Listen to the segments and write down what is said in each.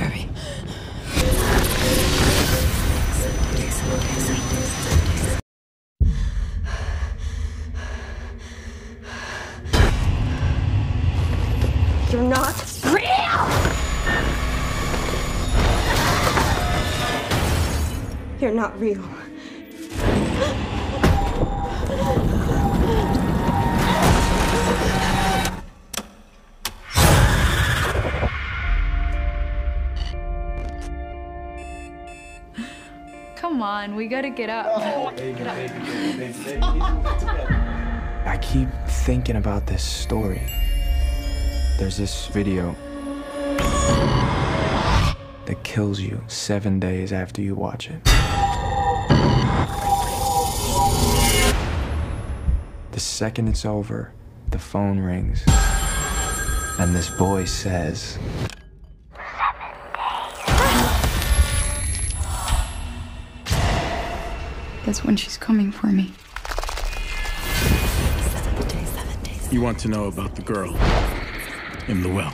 me? You're not real! You're not real. Come on, we gotta get up. I keep thinking about this story. There's this video that kills you seven days after you watch it. The second it's over, the phone rings, and this voice says, That's when she's coming for me. You want to know about the girl in the well.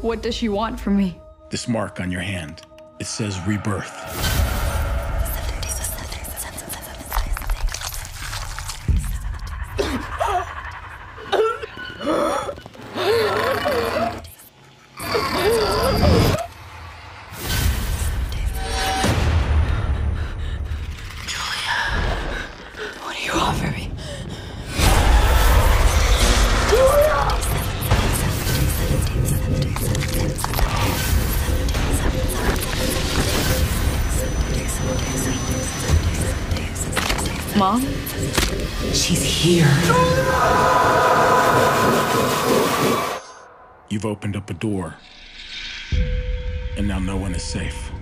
What does she want from me? This mark on your hand. It says rebirth. Mom? She's here. You've opened up a door, and now no one is safe.